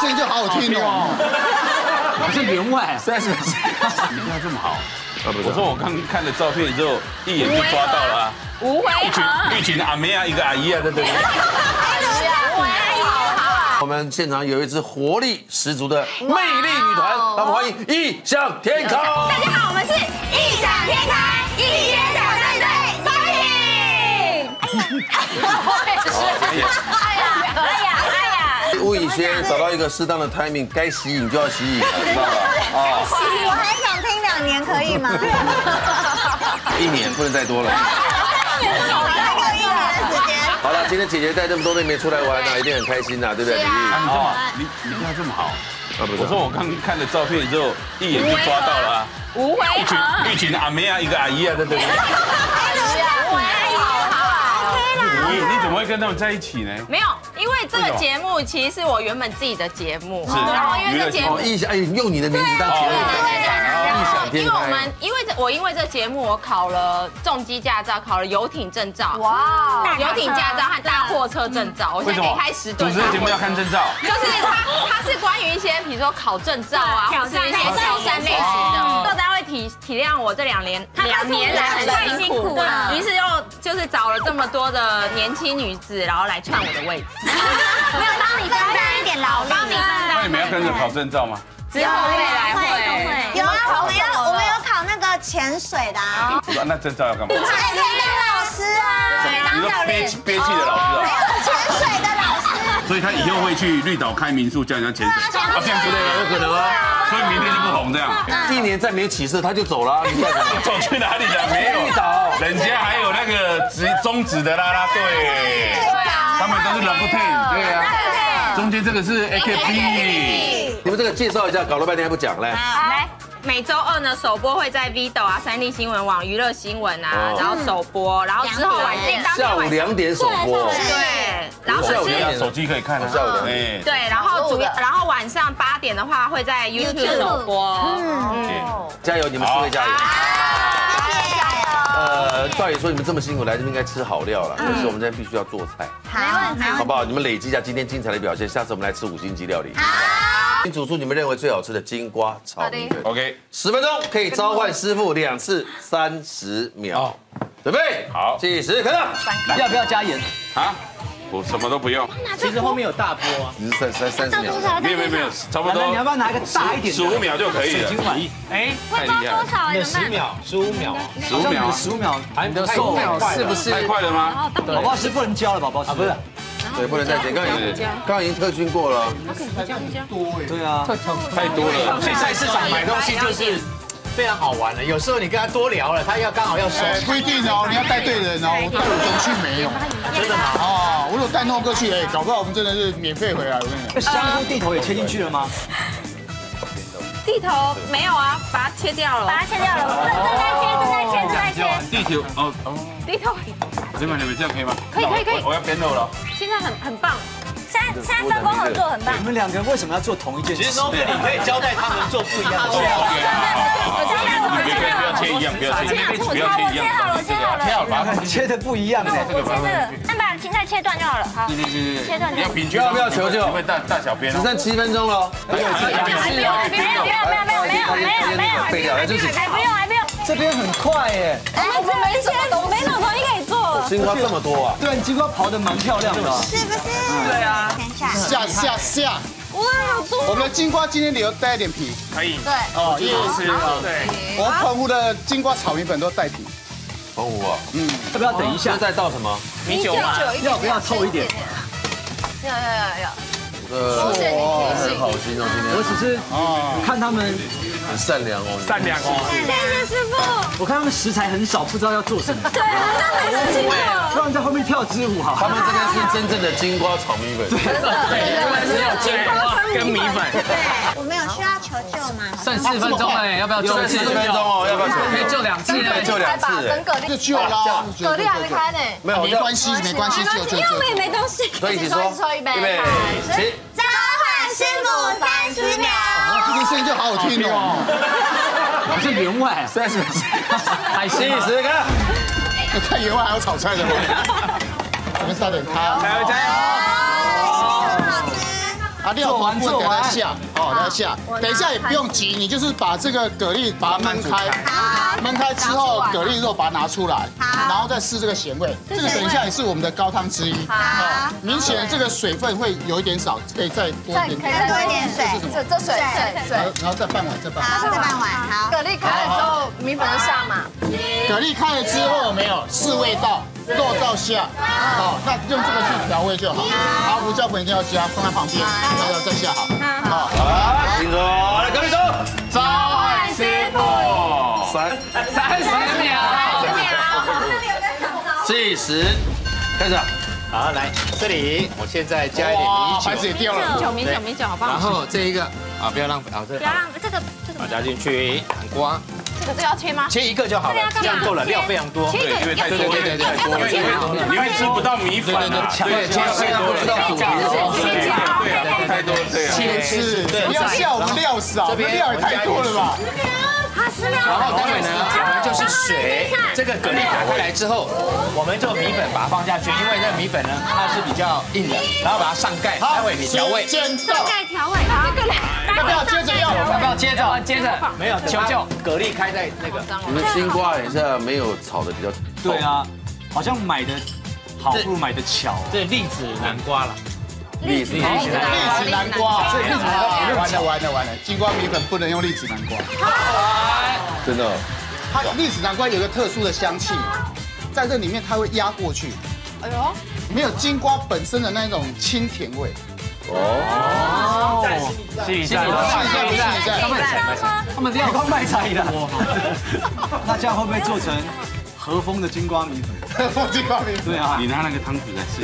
声音就好好听哦。好像员外，现在是不是？你看这么好。我说我刚看了照片之后，一眼就抓到了啊。无为一群何？一群阿妹啊，一个阿姨啊，在这里。我们现场有一支活力十足的魅力女团，让我们欢迎异想天开。大家好，我们是异想天开一天挑战队哎呀！吴以轩找到一个适当的 timing，该吸引就要吸引，知道吧？啊，我还想听两年，可以吗？一年不能再多了。一年时间。好了，今天姐姐带这么多妹妹出来玩呢，一定很开心呐，对不对？李啊，丽你你你看这么好。啊，不是我说我刚看了照片之后，一眼就抓到了啊。无为一群何？一群阿妹啊，一个阿姨啊，在这里。你你怎么会跟他们在一起呢？没有，因为这个节目其实是我原本自己的节目，是然后因为这节目哦，。异想哎，用你的名字当节目，异想天因为我们。因为这我因为这节目我考了重机驾照，考了游艇证照，哇游艇驾照和大货车证照，我现在可以开十吨。主持节目要看证照。就是它，它是关于一些比如说考证照啊，或者是一些挑战类型的，大家会体体谅我这两年。两年来很辛苦了。于是又就是找了这么多的年轻女子，然后来串我的位置，没有帮你分担一点劳力，帮你分担。那你们要跟着考证照吗？之后未来会。有啊，我们要我们有考那个潜水的啊，那证照要干嘛？海边的老师啊，你说憋气憋气的老师啊？潜水的老师，所以他以后会去绿岛开民宿教人家潜水，啊这样之类的，有可能啊，所以明天就不红这样。一年再没起色他就走了，你干什么？走去哪里了？没有人家还有那个职中职的啦啦队，他们都是 l o v e t e n 对啊。中间这个是 AKB，你们这个介绍一下，搞了半天还不讲来。来，每周二呢首播会在 VDO 啊、三立新闻网、娱乐新闻啊哦，然后首播，然后之后晚上下午两点首播，对，然后下午两点手机可以看啊。下午两点哎，对，然后主要，然后晚上八点的话会在 YouTube 首播。嗯，加油，你们四位加油。谢谢。呃，照理说你们这么辛苦来这边应该吃好料了，可是我们这边必须要做菜，没问题，好不好？你们累积一下今天精彩的表现，下次我们来吃五星级料理。请煮出你们认为最好吃的金瓜炒米粉。OK，十分钟可以召唤师傅两次，三十秒。准备好计时开始。要不要加盐？啊，我什么都不用，其实后面有大波啊。你是三三三十秒。没有没有没有，差不多你要不要拿一个大一点的？十五秒就可以了。水晶碗。哎，太厉害了，十秒，十五秒，十五秒啊，十五秒，你的手秒是不是太快了吗？宝宝是不能教了，宝宝师不是？对，不能再减，刚刚已经刚刚已经特训过了。对啊，太多了。所以菜市场买东西就是非常好玩的。有时候你跟他多聊了，他要刚好要收。哎，不一定哦，你要带对人哦。我带我哥去没有，真的吗？哦，我如果带诺哥去，哎，搞不好我们真的是免费回来。我跟你讲，香菇地头也切进去了吗？地头没有啊，把它切掉了。把它切掉了，正在切，正在切，正在切。地球哦哦，地头你们你们这样可以吗？可以可以可以我我要边肉了。现在很很棒，现在现在分工合作很棒你。们两个人为什么要做同一件事？其实 Snow 你可以交代他们做不一样的事。我交代我你不要不要切一样，不要切一样，不要切一样。好，了切好了，切好了。切的不一样的。我切这个，那把芹菜切断就好了。好，对对对对，切断就好。你要平均，要不要求救会大大小边哦。只剩七分钟了。没有没有没有没有没有没有没有没有废掉，来这是还不用还不用。这边很快耶，我们没切，我没什么东西可以做了，金瓜这么多啊！对，你金瓜刨的蛮漂亮的。是不是？对啊。等一下。下下下，哇，好多。我们的金瓜今天留带一点皮可以。对。哦，因为吃对。我们澎湖的金瓜炒米粉都带皮。澎湖啊，要不要等一下现？在倒什么？米酒吗？要不要透一点？要要要要。呃，很好心哦，今天我只是哦，看他们，很善良哦。善良哦。谢谢师傅。我看他们食材很少，不知道要做什么，对，那很辛苦。不然在后面跳支舞好。他们这个是真正的金瓜炒米粉。只有金瓜跟米粉。对我们有需要求救吗？剩四分钟哎，要不要救四分钟哦，要不要求可以救两次呢。救两次等？蛤这救啦，蛤蜊还没开呢。没有，没关系，没关系，救救因为我们也救。没东西。所以一起说，预备预备起。召唤师傅三十秒。这个声音就好好听哦。好像员外，三十，海计鲜时开。看员外还有炒菜的吗？我们撒点汤。加油加油！啊，它料头部分等它下，哦，等它下。等一下也不用急，你就是把这个蛤蜊把它焖开，焖开之后蛤蜊肉把它拿出来，然后再试这个咸味。这个等一下也是我们的高汤之一。好，明显这个水分会有一点少，可以再多一点点。再多一点水，这这水水水，然后再半碗，再半碗。再半碗，好。蛤蜊开了之后，米粉就下嘛。蛤蜊开了之后有没有试味道，肉照下，好，那用这个去调味就好。好，胡椒粉一定要加，放在旁边，再要再下好。好，好，听说来隔壁走，召唤师傅，三三十秒，计时，开始。好，来这里，我现在加一点米酒。米酒米酒米酒，好棒！然后这一个啊，不要浪费啊，这不要让这个这个加进去，南瓜这个是要切吗？切一个就好了，这样够了，料非常多。对因为太多对对对对太多了，因为吃不到米粉啊，对，切切不知道主题对啊，太多对啊。切是，不要笑我们料少，我们料也太多了吧？好十秒，然后待会呢，我们就是水，这个蛤蜊打开来之后，我们就米粉把它放下去，因为那个米粉呢它是比较硬的，然后把它上盖，待会你调味。时间到，盖调味，好，这个来，要不要接着用？要不要接着？接着，没有，求救，蛤蜊开在那个。你们金瓜好像没有炒的比较对啊，好像买的好不如买的巧。这栗子南瓜了，栗子，栗子南瓜，所以栗子南瓜完了完了完了，金瓜米粉不能用栗子南瓜。真的。它栗子南瓜有个特殊的香气，在这里面它会压过去，哎呦，没有金瓜本身的那种清甜味。哦，试一下，试一下，试一下。他们料都卖菜的。那这样会不会做成和风的金瓜米粉？放金瓜米粉。对啊，你拿那个汤匙来试。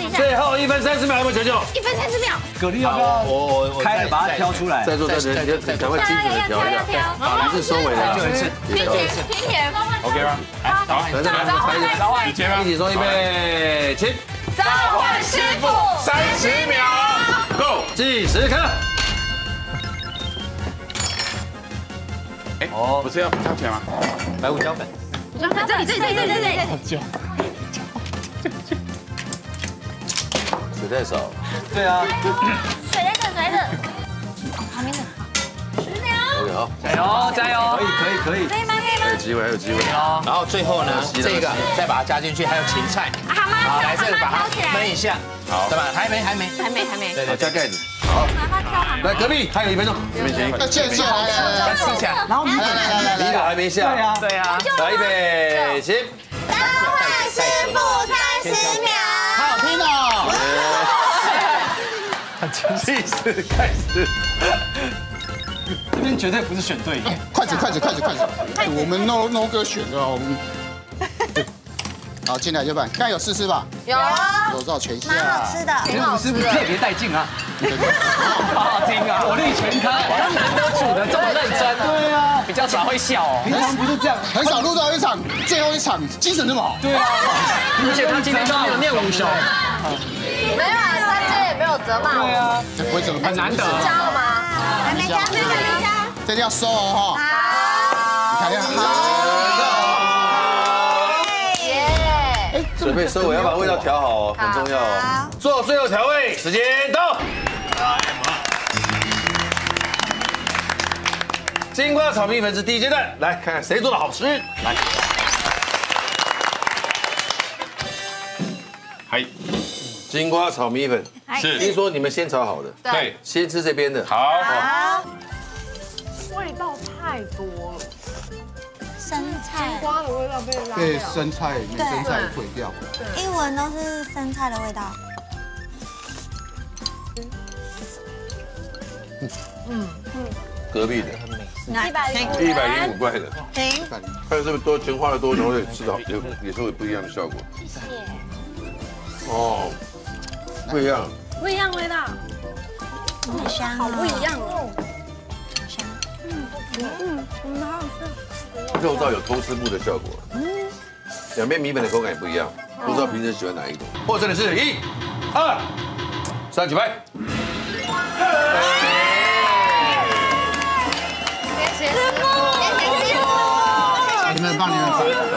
一下，最后一分三十秒，有没有求救？一分三十秒，蛤蜊要不要我我开了把它挑出来？再做再做，你赶快精准的调一下。好，你是收尾的，就一次，平甜平甜，OK 吗？来，召唤来来来，召唤你切吗一？起说预备，起，召唤师傅，三十秒，Go！计时开。哎，哦不是要挑起来吗？白胡椒粉，这里这里这。里这里这里，水太少，对啊，水在这，水在这，旁边的，十秒，OK 好，加油加油！可以可以可以。可以吗？可以吗？还有机会，还有机会。然后最后呢，这个再把它加进去，还有芹菜，好来这个把它焖一下，好对吧？还没还没，还没还没，好，对加盖子。好，把它挑好吗？来隔壁还有一分钟，这边前一个。要见下来来了。吃起来。然后米粉来来来米来来，粉还没下。对啊对啊，来预备，起。召唤师傅三十秒，好好听哦。计时开始。这边绝对不是选对的。筷子筷子筷子筷子，哎我们 No No 哥选的哦。好，进来就办，刚有试试吧？有裸照全下。蛮好吃的。你是不是特别带劲啊？好好听啊，火力全开。难得煮的这么认真，对啊，比较少会笑哦。平常不是这样。很少录到一场，最后一场精神这么好。对啊，而且他今天都没有念五首，没有啊？他今天也没有责骂我，对啊，这不会怎么办？难得。加了吗？还没加，还没加。这定要收哦哈。好，你看看，好。准备收尾，要把味道调好哦，很重要哦。做最后调味，时间到。金瓜炒米粉是第一阶段，来看看谁做的好吃。来，嗨，金瓜炒米粉是，听是，说你们先炒好的，对，先吃这边的。好，好，味道太多了，生菜，瓜的味道被拉被。生菜没生菜毁掉。一闻都是生菜的味道。嗯嗯隔壁的，一百零一百零五块的，行，看是不是多钱花了多，然后也吃到也也是会不一样的效果。谢谢。哦，不一样。不一样味道，好香好，不一样哦。嗯我们好好吃。肉燥有偷吃布的效果。两边米粉的口感也不一样不知道平时喜欢哪一个获胜的是一二三举牌。谢谢师傅。谢谢师傅。谢谢你们帮你们